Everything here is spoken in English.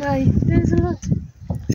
guy. There's a lot.